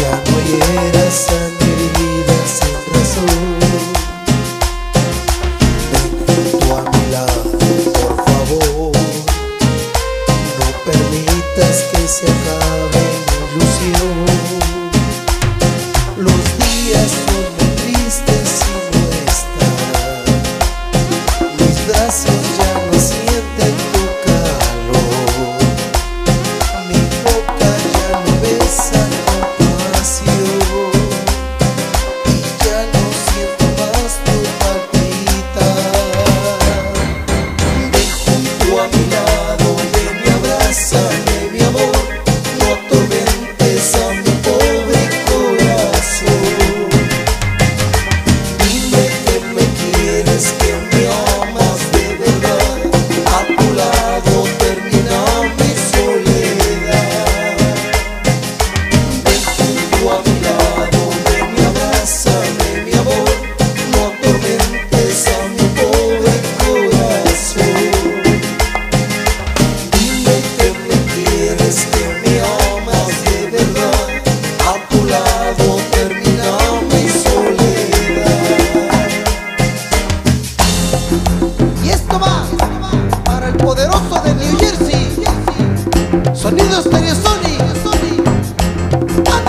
Ya no eras sangre sin razón. Ven junto a mi lado, por favor. No permitas que se acabe mi ilusión. Sonidos Stereo Sony. Sony.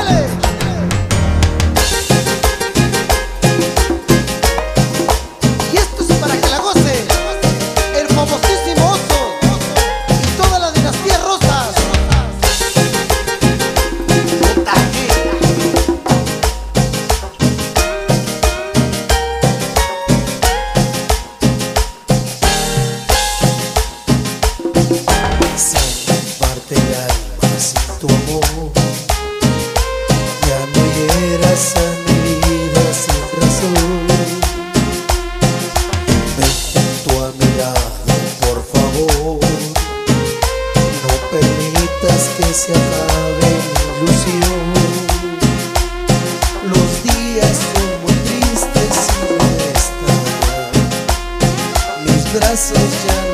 tu amor. Ya no llegas a mi vida sin razón. Ven junto a mi por favor. No permitas que se acabe mi ilusión. Los días son tristes y no. Mis brazos ya